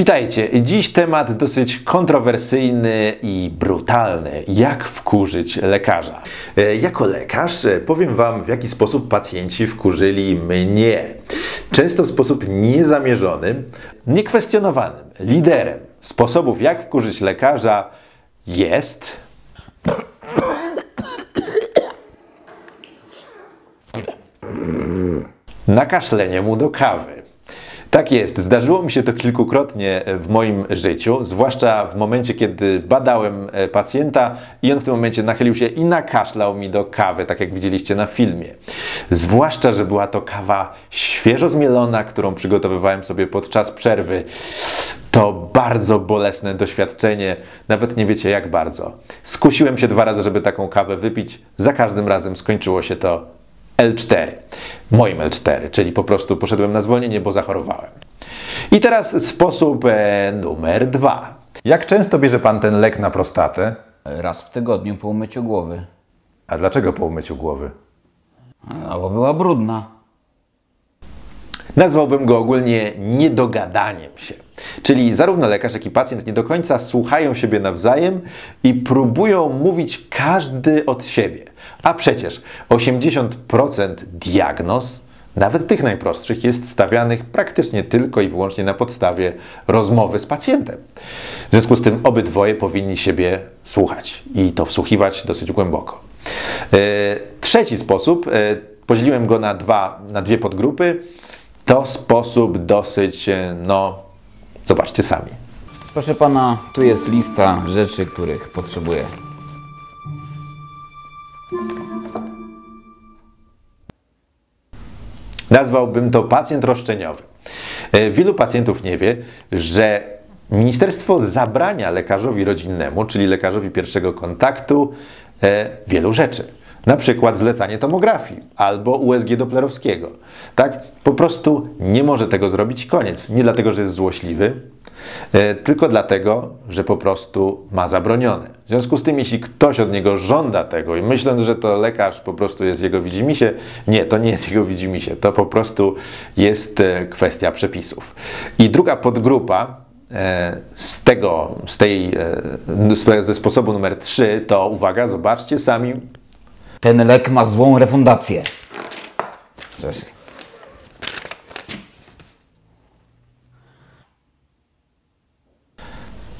Witajcie. Dziś temat dosyć kontrowersyjny i brutalny. Jak wkurzyć lekarza? E, Jako lekarz e, powiem Wam, w jaki sposób pacjenci wkurzyli mnie. Często w sposób niezamierzonym, niekwestionowanym. Liderem sposobów, jak wkurzyć lekarza jest... nakaszlenie mu do kawy. Tak jest, zdarzyło mi się to kilkukrotnie w moim życiu, zwłaszcza w momencie, kiedy badałem e, pacjenta i on w tym momencie nachylił się i nakaszlał mi do kawy, tak jak widzieliście na filmie. Zwłaszcza, że była to kawa świeżo zmielona, którą przygotowywałem sobie podczas przerwy. To bardzo bolesne doświadczenie, nawet nie wiecie jak bardzo. Skusiłem się dwa razy, żeby taką kawę wypić, za każdym razem skończyło się to L4, moim L4, czyli po prostu poszedłem na zwolnienie, bo zachorowałem. I teraz sposób e, numer dwa. Jak często bierze Pan ten lek na prostatę? Raz w tygodniu po umyciu głowy. A dlaczego po umyciu głowy? A, bo była brudna. Nazwałbym go ogólnie niedogadaniem się. Czyli zarówno lekarz, jak i pacjent nie do końca słuchają siebie nawzajem i próbują mówić każdy od siebie. A przecież 80% diagnoz, nawet tych najprostszych, jest stawianych praktycznie tylko i wyłącznie na podstawie rozmowy z pacjentem. W związku z tym obydwoje powinni siebie słuchać i to wsłuchiwać dosyć głęboko. E, Trzeci sposób, e, podzieliłem go na, dwa, na dwie podgrupy. To sposób dosyć, e, no, zobaczcie sami. Proszę pana, tu jest lista rzeczy, których potrzebuję. Nazwałbym to pacjent roszczeniowy. E, Wielu pacjentów nie wie, że ministerstwo zabrania lekarzowi rodzinnemu, czyli lekarzowi pierwszego kontaktu, e, wielu rzeczy. Na przykład zlecanie tomografii albo USG doplerowskiego. Tak? Po prostu nie może tego zrobić koniec. Nie dlatego, że jest złośliwy, e, tylko dlatego, że po prostu ma zabronione. W związku z tym, jeśli ktoś od niego żąda tego i myśląc, że to lekarz po prostu jest jego widzimisię, nie, to nie jest jego widzimisię. To po prostu jest e, kwestia przepisów. I druga podgrupa e, z tego, z tej, ze sposobu numer 3 to uwaga, zobaczcie sami, Ten lek ma złą refundację.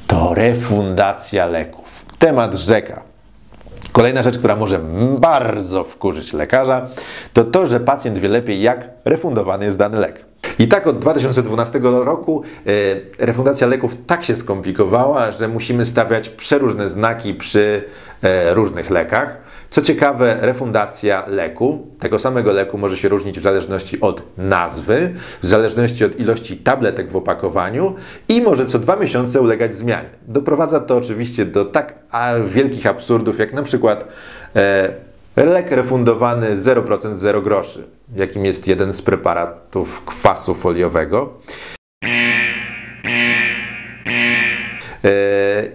To refundacja leków. Temat rzeka. Kolejna rzecz, która może bardzo wkurzyć lekarza, to to, że pacjent wie lepiej, jak refundowany jest dany lek. I tak od 2012 roku e, refundacja leków tak się skomplikowała, że musimy stawiać przeróżne znaki przy e, różnych lekach. Co ciekawe, refundacja leku, tego samego leku może się różnić w zależności od nazwy, w zależności od ilości tabletek w opakowaniu i może co dwa miesiące ulegać zmianie. Doprowadza to oczywiście do tak wielkich absurdów, jak na przykład e, lek refundowany 0% 0 groszy, jakim jest jeden z preparatów kwasu foliowego. E,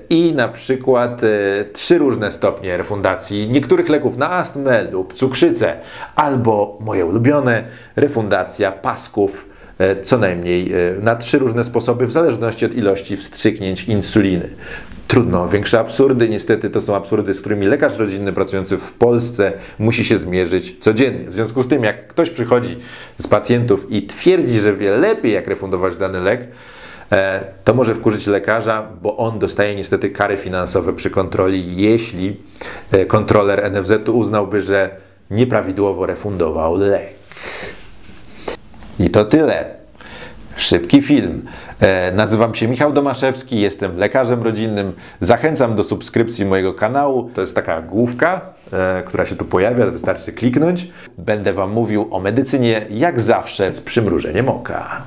i na przykład e, trzy różne stopnie refundacji niektórych leków na astmę lub cukrzycę, albo moje ulubione, refundacja pasków co najmniej e, na trzy różne sposoby w zależności od ilości wstrzyknięć insuliny. Trudno, większe absurdy, niestety to są absurdy, z którymi lekarz rodzinny pracujący w Polsce musi się zmierzyć codziennie. W związku z tym, jak ktoś przychodzi z pacjentów i twierdzi, że wie lepiej, jak refundować dany lek, E, to może wkurzyć lekarza, bo on dostaje niestety kary finansowe przy kontroli, jeśli e, kontroler NFZ uznałby, że nieprawidłowo refundował lek. I to tyle. Szybki film. E, nazywam się Michał Domaszewski, jestem lekarzem rodzinnym. Zachęcam do subskrypcji mojego kanału. To jest taka główka, e, która się tu pojawia, wystarczy kliknąć. Będę Wam mówił o medycynie jak zawsze z przymrużeniem oka.